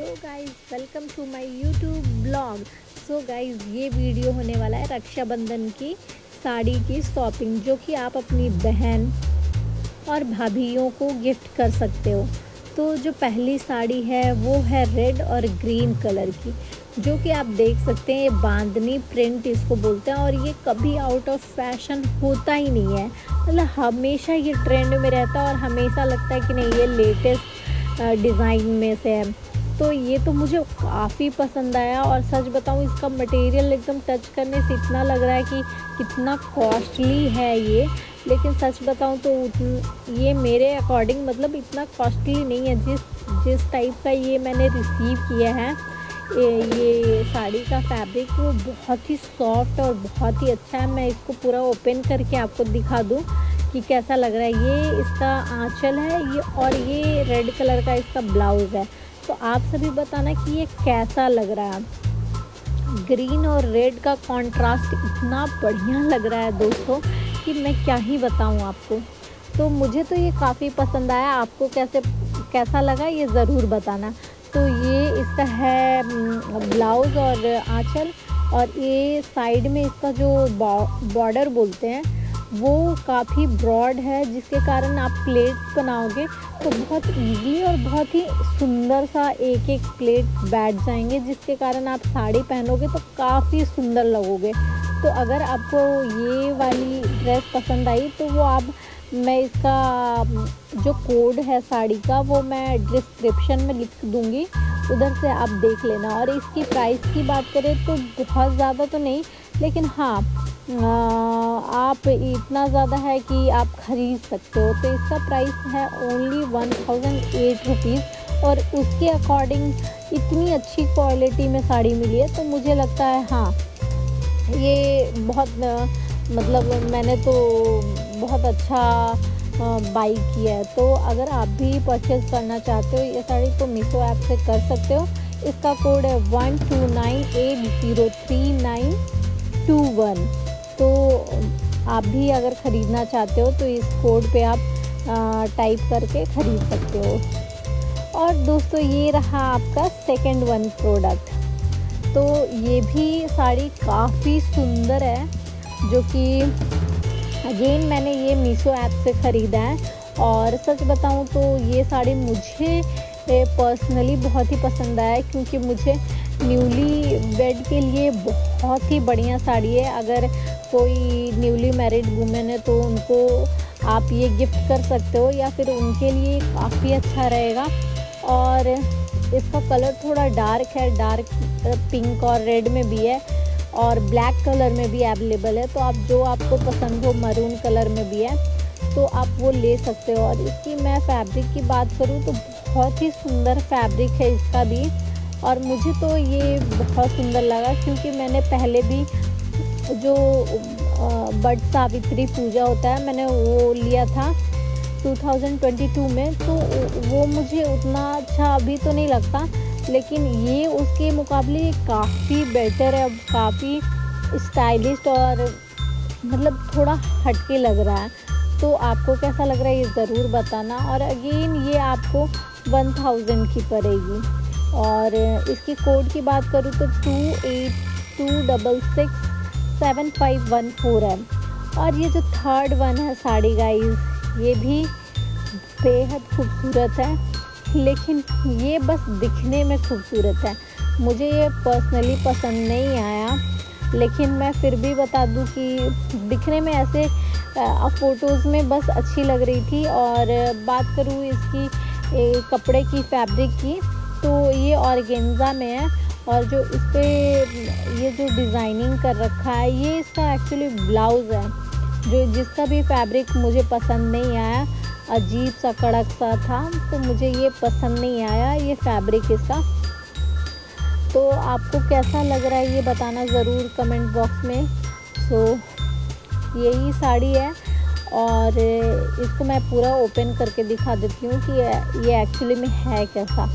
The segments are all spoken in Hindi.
Hello guys welcome to my YouTube blog so guys ये वीडियो होने वाला है रक्षाबंधन की साड़ी की शॉपिंग जो कि आप अपनी बहन और भाभीियों को गिफ्ट कर सकते हो। तो जो पहली साड़ी है, वो है रेड और ग्रीन कलर की, जो कि आप देख सकते हैं, ये बांधनी प्रिंट इसको बोलते हैं, और ये कभी आउट ऑफ़ फ़ैशन होता ही नहीं है। मतलब हमेशा ये ट्रेंड में रहता है और हमेशा लगता है कि नहीं, ये लेटेस्ट डिज़ाइन में से है। तो ये तो मुझे काफ़ी पसंद आया और सच बताऊँ इसका मटेरियल एकदम टच करने से इतना लग रहा है कि कितना कॉस्टली है ये। लेकिन सच बताऊँ तो ये मेरे अकॉर्डिंग मतलब इतना कॉस्टली नहीं है। जिस जिस टाइप का ये मैंने रिसीव किया है, ये ये साड़ी का फैब्रिक वो बहुत ही सॉफ्ट और बहुत ही अच्छा है। मैं इसको पूरा ओपन करके आपको दिखा दूँ कि कैसा लग रहा है। ये इसका आंचल है, ये और ये रेड कलर का इसका ब्लाउज़ है। तो आप सभी बताना कि ये कैसा लग रहा है? ग्रीन और रेड का कंट्रास्ट इतना बढ़िया लग रहा है दोस्तों कि मैं क्या ही बताऊँ आपको। तो मुझे तो ये काफ़ी पसंद आया। आपको कैसे, कैसा लगा ये ज़रूर बताना। तो ये इसका है ब्लाउज़ और आँचल और ये साइड में इसका जो बॉर्डर बोलते हैं वो काफ़ी ब्रॉड है, जिसके कारण आप प्लेट्स बनाओगे तो बहुत इजी और बहुत ही सुंदर सा एक एक प्लेट बैठ जाएँगे, जिसके कारण आप साड़ी पहनोगे तो काफ़ी सुंदर लगोगे। तो अगर आपको ये वाली ड्रेस पसंद आई तो वो आप, मैं इसका, जो कोड है साड़ी का, वो मैं डिस्क्रिप्शन में लिख दूँगी। उधर से आप देख लेना। और इसकी प्राइस की बात करें तो बहुत ज़्यादा तो नहीं, लेकिन हाँ आप इतना ज़्यादा है कि आप ख़रीद सकते हो। तो इसका प्राइस है only one thousand eight rupees और उसके अकॉर्डिंग इतनी अच्छी क्वालिटी में साड़ी मिली है तो मुझे लगता है हाँ ये बहुत मतलब मैंने तो बहुत अच्छा बाई किया है। तो अगर आप भी परचेज़ करना चाहते हो, ये साड़ी तो मीशो ऐप से कर सकते हो। इसका कोड है one two nine eight zero three nine two one तो आप भी अगर ख़रीदना चाहते हो तो इस कोड पे आप टाइप करके ख़रीद सकते हो। और दोस्तों, ये रहा आपका सेकंड वन प्रोडक्ट तो ये भी साड़ी काफ़ी सुंदर है, जो कि अगेन मैंने ये मीशो ऐप से ख़रीदा है। और सच बताऊँ तो ये साड़ी मुझे पर्सनली बहुत ही पसंद आया क्योंकि मुझे न्यूली बेड के लिए बहुत ही बढ़िया साड़ी है। अगर कोई न्यूली मैरिड वुमेन है तो उनको आप ये गिफ्ट कर सकते हो या फिर उनके लिए काफ़ी अच्छा रहेगा। और इसका कलर थोड़ा डार्क है डार्क पिंक और रेड में भी है और ब्लैक कलर में भी अवेलेबल है। तो आप जो आपको पसंद हो मरून कलर में भी है। तो आप वो ले सकते हो। और इसकी मैं फैब्रिक की बात करूँ तो बहुत ही सुंदर फैब्रिक है इसका भी। और मुझे तो ये बहुत सुंदर लगा क्योंकि मैंने पहले भी जो बट सावित्री पूजा होता है, मैंने वो लिया था 2022 में। तो वो मुझे उतना अच्छा अभी तो नहीं लगता, लेकिन ये उसके मुकाबले काफ़ी बेटर है काफ़ी स्टाइलिश और मतलब थोड़ा हटके लग रहा है। तो आपको कैसा लग रहा है ये ज़रूर बताना। और अगेन ये आपको वन थाउज़ेंड की पड़ेगी। और इसकी कोड की बात करूँ तो two eight two double six seven five one four है और ये जो थर्ड वन है साड़ी गाइस ये भी बेहद खूबसूरत है। लेकिन ये बस दिखने में खूबसूरत है। मुझे ये पर्सनली पसंद नहीं आया। लेकिन मैं फिर भी बता दूँ कि दिखने में ऐसे फ़ोटोज़ में बस अच्छी लग रही थी और बात करूँ इसकी कपड़े की फैब्रिक की तो ये ऑर्गेन्जा में है और जो इस पर ये जो डिज़ाइनिंग कर रखा है, ये इसका एक्चुअली ब्लाउज़ है, जो जिसका भी फैब्रिक मुझे पसंद नहीं आया, अजीब सा, कड़क सा था तो मुझे ये पसंद नहीं आया, ये फैब्रिक इसका। तो आपको कैसा लग रहा है ये बताना ज़रूर कमेंट बॉक्स में। तो यही साड़ी है और इसको मैं पूरा ओपन करके दिखा देती हूँ कि ये एक्चुअली में है कैसा।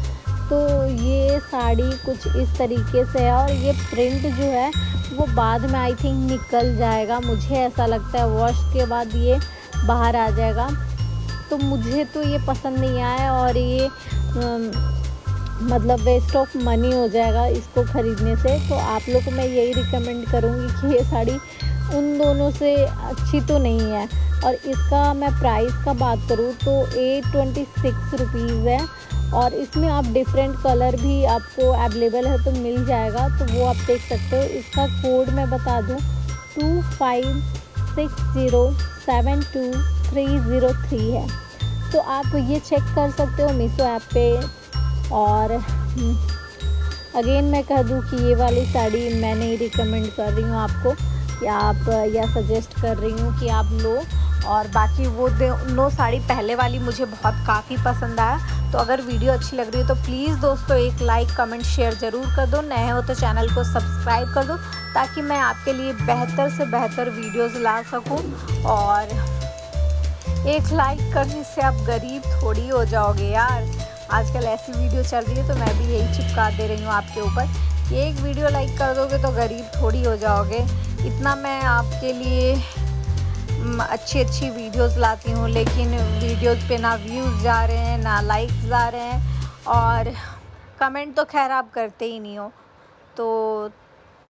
तो ये साड़ी कुछ इस तरीके से है और ये प्रिंट जो है, वो बाद में आई थिंक निकल जाएगा। मुझे ऐसा लगता है वॉश के बाद ये बाहर आ जाएगा। तो मुझे तो ये पसंद नहीं आया और ये मतलब वेस्ट ऑफ़ मनी हो जाएगा इसको ख़रीदने से। तो आप लोग को मैं यही रिकमेंड करूँगी कि ये साड़ी उन दोनों से अच्छी तो नहीं है। और इसका मैं प्राइस का बात करूँ तो एट ट्वेंटी सिक्स रुपीज़ है। और इसमें आप डिफरेंट कलर भी आपको अवेलेबल है तो मिल जाएगा। तो वो आप देख सकते हो। इसका कोड मैं बता दूँ two five six zero seven two three zero three है। तो आप ये चेक कर सकते हो मीशो ऐप पे। और अगेन हम्म, मैं कह दूँ कि ये वाली साड़ी मैं नहीं रिकमेंड कर रही हूँ आपको। या आप या सजेस्ट कर रही हूँ कि आप लो। और बाकी वो नो साड़ी पहले वाली मुझे बहुत काफ़ी पसंद आया। तो अगर वीडियो अच्छी लग रही है तो प्लीज़ दोस्तों एक लाइक कमेंट शेयर ज़रूर कर दो। नए हो तो चैनल को सब्सक्राइब कर दो ताकि मैं आपके लिए बेहतर से बेहतर वीडियोज़ ला सकूँ। और एक लाइक करने से आप गरीब थोड़ी हो जाओगे यार। आजकल ऐसी वीडियो चल रही है तो मैं भी यही चिपका दे रही हूँ आपके ऊपर। ये एक वीडियो लाइक कर दोगे तो गरीब थोड़ी हो जाओगे। इतना मैं आपके लिए अच्छी अच्छी वीडियोस लाती हूँ, लेकिन वीडियोस पे ना व्यूज़ जा रहे हैं, ना लाइक्स जा रहे हैं, और कमेंट तो खैर आप करते ही नहीं हो। तो